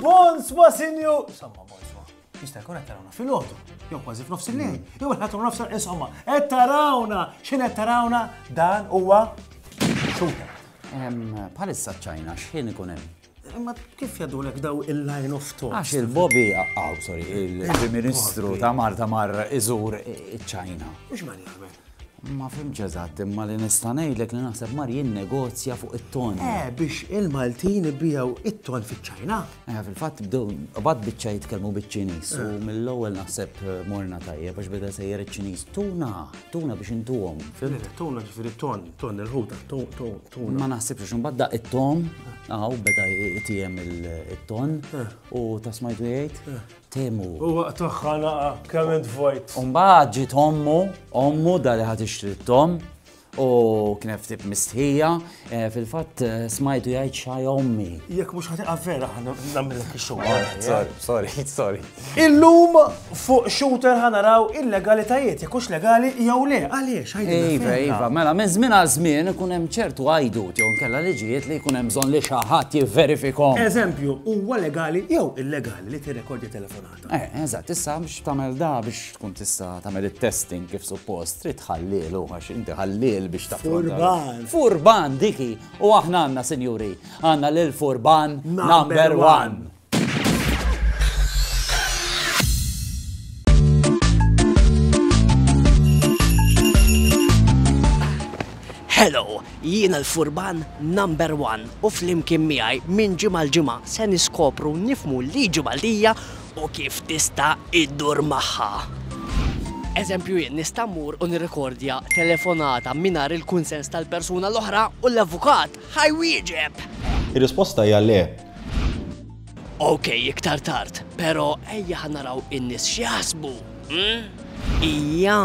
Bonswa, sinju! Samma, bonswa. Jista' jkun qed tarawna fil-ħodu, jew kważi f'nofs il-lejl, jew qed nagħtu nofs insomma, qed tarawna, x'in qed tarawna dan huwa xhur. Bħalissa ċajna x'ħin ikun hemm? Imma kif jadulek daw il-line of thought? Għax il-Bobby, għaw, ah, sorry, il-Prim Ministru ta' Marta mar iżur iċ-ċajna. Mux man jgħamil. Ma fimx eżatt, imma li nista' ngħidlek li naħseb mar jien negozja fuq it-ton. Eh, biex il-Maltin ibijaw it-ton fiċ-Ċajna. Eh, fil-fatt bdew bad biċċa jitkellmu biċ-Ċiniż u eh. mill-ewwel naħseb eh, morna tajjeb għax beda sejjer iċ-Ċiniż. Tuna, tuna biex intuhom. Tuna ġifieri ton, ton il-ħuta, ton. Ma naħsibx għax imbagħad daq it-ton, aw beda jtijem il-ton eh. u tasmajtu jgħid eh. temu. U waqt ħana kemm int vojt. Umbagħad ġiet ommu, ommu dali ħad ixtri t-tom u kien ftib mistħija, eh, fil-fatt smajtu jgħid xaj ommi. Jekk mhux ħatiqa vera ħana nagħmilek ix-xogħol. Sorry, sorry. Illum fuq Shooter ħa naraw il-legalitajiet, jekk hux legali jew le. Għaliex għajdilna. Iva, fehmna. iva, mela minn żmien għal żmien ikun hemm ċertu għajdut jew inkella liġijiet li jkun hemm bżonn li xi ħadd jivverifikhom. Eżempju, huwa legali jew illegali li tirrekordja telefonata? Eh, eżatt, issa biex tagħmel da biex tkun tista' tagħmel it-testing kif suppost, trid ħallielu għax inti ħalliel biex taf. Furban. Furban diki u aħna għandna sinjuri, għandna lil furban number one. Hello, jiena l-furban number one u flimkien miegħi minn ġimgħa l-ġimgħa se niskopru nifmu l-liġi Maltija u kif tista' iddur magħha. Eżempju jien nista' mmur u nirrekordja telefonata mingħajr il-kunsens tal-persuna l-oħra u l-avukat ħajwieġeb. Ir-risposta hija le, Ok, iktar tard, pero ejja ħanaraw in-nies x'jaħsbu. Hmm? Hija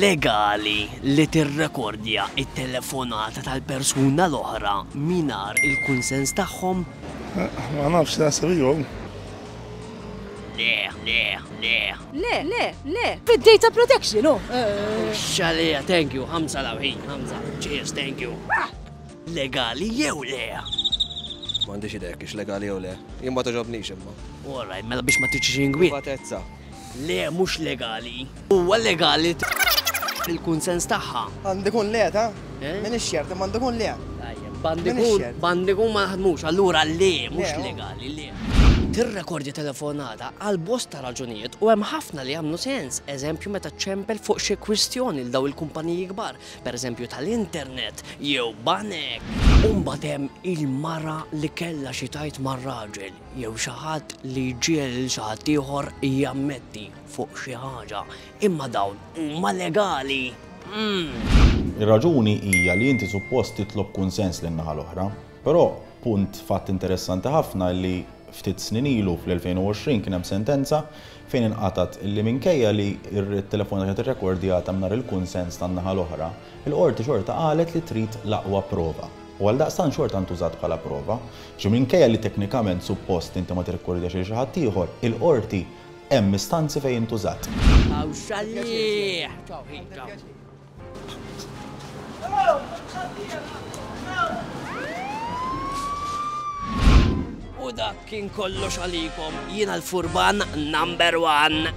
legali li tirrekordja it-telefonata tal-persuna l-oħra minar il-kunsens tagħhom? Ma nafx naħseb jom. Le, le, le. Le, le, le. Bid-data protection, oh. Xalija, thank you, ħamsa lawħin, ħamsa. Cheers, thank you. Ah! Legali jew le? M'għandix idea jekk hix legali jew le. Jien ma togħġobnix imma. All right, mela biex ma tiġix ingwiet. Privatezza. Le, mhux legali. Huwa legali il-kunsens tagħha. Għandu jkun le, ta? Eh? M'iniex ċert, imma għandu jkun le. Tajjeb, bandi M'iniex kun, ċert. bandi kun ma naħdmux, allura le, mhux Le, oh. legali, le. Tirrekordja telefonata għal bosta raġunijiet u hemm ħafna li jagħmlu sens, eżempju meta ċempel fuq xi kwistjoni l daw il-kumpaniji kbar pereżempju tal-internet jew banek. U mbagħad hemm il-mara li kellha xi tgħid mar-raġel jew xi ħadd li jġiegħel lil xi ħadd ieħor jammetti fuq xi ħaġa. Imma dawn huma legali? Umm! Ir-raġuni hija li inti suppost titlob kunsens lin-naħa l-oħra. Però punt, fatt interessanti ħafna li ftit snin ilu, fl-2020, kien hemm sentenza fejn inqatgħet li minkejja li r-telefonata kienet irrekordjata mingħajr il-kunsens tan-naħa l-oħra, il-Qorti xorta qalet li trid l-aqwa prova u għaldaqstant xorta ntużat bħala prova. Ġifieri minkejja li teknikament suppost inti ma tirrekordjax lil xi ħadd ieħor, il-Qorti hemm istanzi fejn intużat. Hawn xalliegħ! U dak kien kollox għalikom, jiena l-furban number one.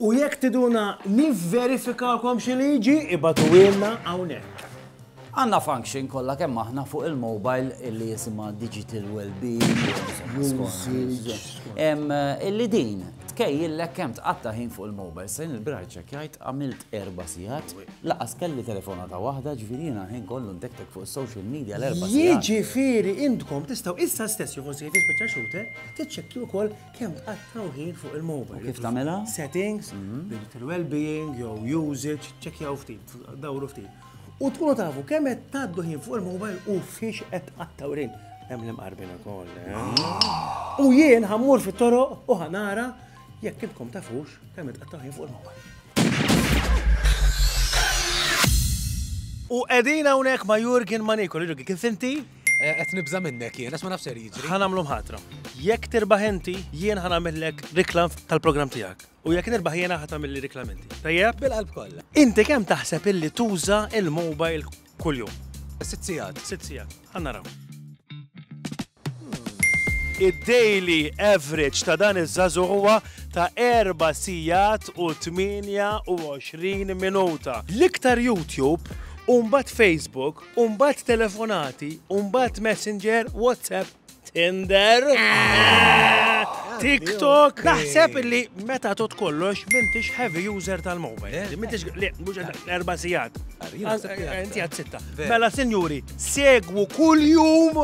U jekk tiduna nivverifikakom xi liġi, ibatu ilna hawnhekk. Għandna function kollha kemm aħna fuq il-mobile illi jisimha Digital Wellbeing Usage illi din tkejjillek kemm tqatta' ħin fuq il-mobile. Sa jien il-bieraħ iċċekkjajt għamilt erba' sigħat, lanqas kelli telefonata waħda, ġifieri jiena l-ħin kollu ndekdek fuq is-social media l-erba' sigħat. Jiġifieri intkom tistgħu issa stess jieħu seat jispiċċa shooter, tiċċekkjaw ukoll kemm tqattgħu ħin fuq il-mobile. Kif tagħmilha? Settings, Digital Wellbeing jew Usage, ċċekkjaw ftit, dawru ftit. U tkunu tafu kemm qed tgħaddu ħin fuq il-mobile u fiex qed tqattaw rin. Hemm li mqarbin ukoll. Eh? Ah. U jien ħammur fit-toroq u ħanara jekk intkom tafux kemm qed tqattaw ħin fuq il-mobile. U qegħdin hawnhekk ma' Jurgen Manikol, Jurgen, kif inti? Eh, qed nibża' minnek jien, ma nafx jiġri. Ħanamlu mħatra. Jekk tirbaħ inti, jien ħanamillek riklam tal-programm tiegħek. U jekk nirbaħ jiena ħadd tagħmilli riklamenti. Tajjeb? Bil-qalb kollha. Inti kemm taħseb illi tuża il-mobile kuljum? Sitt sigħat. Sitt sigħat. Ħannaraw. Id-daily average ta' dan iż-żagħżugħ huwa ta' 4 sigħat u 28 minuta. L-iktar YouTube, u mbagħad Facebook, u mbagħad telefonati, u mbagħad Messenger, WhatsApp, Tinder? TikTok? Naħseb illi meta tot kollox mintix heavy user tal-mobile. Eh? Mintix li mhux erba' sigħat. Inti għad sitta. Mela sinjuri, segwu kull jum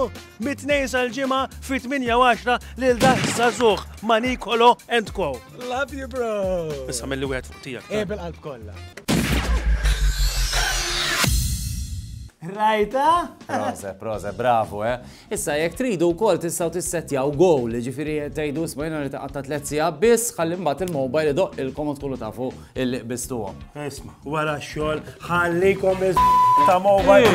mit-tnejn sal-ġimgħa fi 28 lil dak sażuh ma' Nikolo and Co. Love you bro. Issa mill-li wieħed fuq tiegħek. Eh bil-qalb kollha. Rajta? Proze, proze, bravo, eh. Issa jekk tridu wkoll tistgħu tissettjaw goal, jiġifieri tgħidu isma' jiena rrid iqatta' tliet sigħat biss ħalli mbagħad il-mobile idoqqilkom u tkunu tafu illi qbistuhom. Isma' wara x-xogħol ħallikom iż ta' mobile.